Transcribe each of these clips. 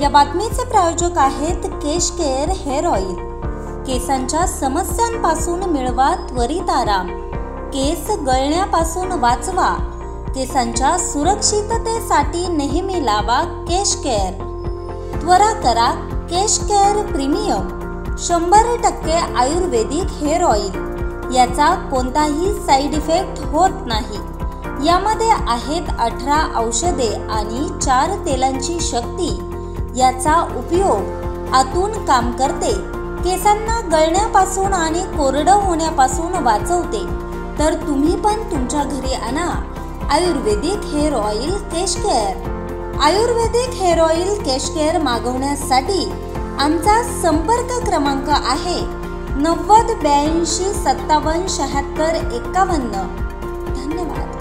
या बातमीचे प्रायोजक आहेत केश केअर हेअर ऑइल केसांच्या समस्यांपासून मिळवा त्वरित आराम. केस गळण्यापासून वाचवा. केसांच्या सुरक्षिततेसाठी नेहमी लावा केश केअर त्वरा करा केश केअर प्रीमियम. शंभर टक्के आयुर्वेदिक हेअर ऑइल याचा कोणताही साईड इफेक्ट होत नाही. यामध्ये आहेत अठरा औषधे आणि चार तेलांची शक्ती. याचा उपयोग आतून काम करते. केसांना गळण्यापासून आणि कोरडं होण्यापासून वाचवते. तर तुम्ही पण तुमच्या घरी आणा ayurvedic hair oil Kesh care. Ayurvedic hair oil Kesh care मागवण्यासाठी आमचा संपर्क क्रमांक आहे नव्वद ब्याऐंशी सत्तावन्न शहात्तर एकावन्न. धन्यवाद.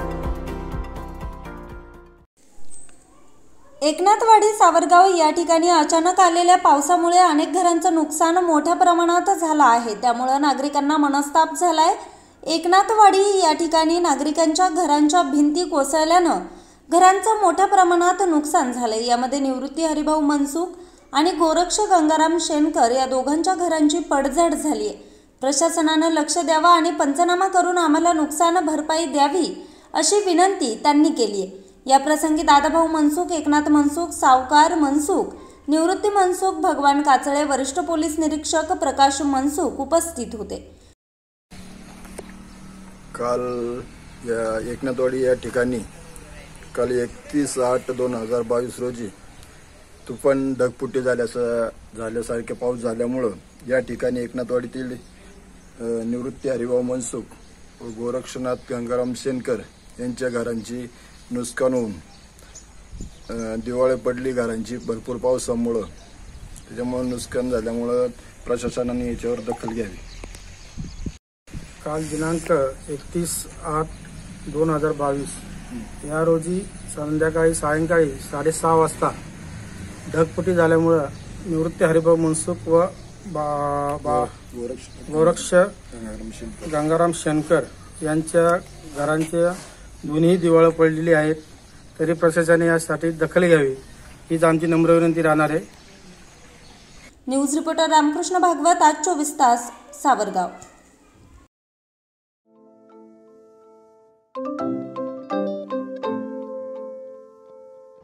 एकनाथवाडी सावरगाव या ठिकाणी अचानक आलेल्या पावसामुळे अनेक घरांचं नुकसान मोठ्या प्रमाणात झालं आहे. त्यामुळं नागरिकांना मनस्ताप झालाय. एकनाथवाडी या ठिकाणी नागरिकांच्या घरांच्या भिंती कोसळल्यानं घरांचं मोठ्या प्रमाणात नुकसान झालंय. यामध्ये निवृत्ती हरिभाऊ मनसुख आणि गोरक्ष गंगाराम शेणकर या दोघांच्या घरांची पडझड झाली आहे प्रशासनानं लक्ष द्यावं आणि पंचनामा करून आम्हाला नुकसान भरपाई द्यावी अशी विनंती त्यांनी केली आहे या प्रसंगी दादाभाऊ मनसुख एकनाथ मनसुख सावकार मनसुख निवृत्ती मनसुख भगवान काचळे वरिष्ठ पोलीस निरीक्षक प्रकाश मनसुख उपस्थित होते. काल या एकनाथवाडी या ठिकाणी काल एकतीस आठ दोन हजार बावीस रोजी तुफान ढगपुटी झाल्याचं झाल्यासारखे पाऊस झाल्यामुळं या ठिकाणी एकनाथवाडीतील निवृत्ती हरिभाऊ मनसुख व गोरक्षनाथ गंगाराम शेनकर यांच्या घरांची नुकसान होऊन दिवाळे पडली घरांची भरपूर पावसामुळं त्याच्यामुळं नुकसान झाल्यामुळं प्रशासनाने याच्यावर दखल घ्यावी. काल दिनांक एकतीस आठ दोन हजार बावीस. या रोजी संध्याकाळी सायंकाळी साडेसहा वाजता ढगफुटी झाल्यामुळं निवृत्ती हरिभाऊ मनसुख व बा बा गोरक्ष गंगाराम शेनकर यांच्या घरांच्या दोन्ही दिवाळं पडलेली आहेत तरी प्रशासनाने यासाठी दखल घ्यावी. हीच आमची नम्र विनंती राहणार आहे. न्यूज रिपोर्टर रामकृष्ण भागवत आज चोवीस तास सावरगाव.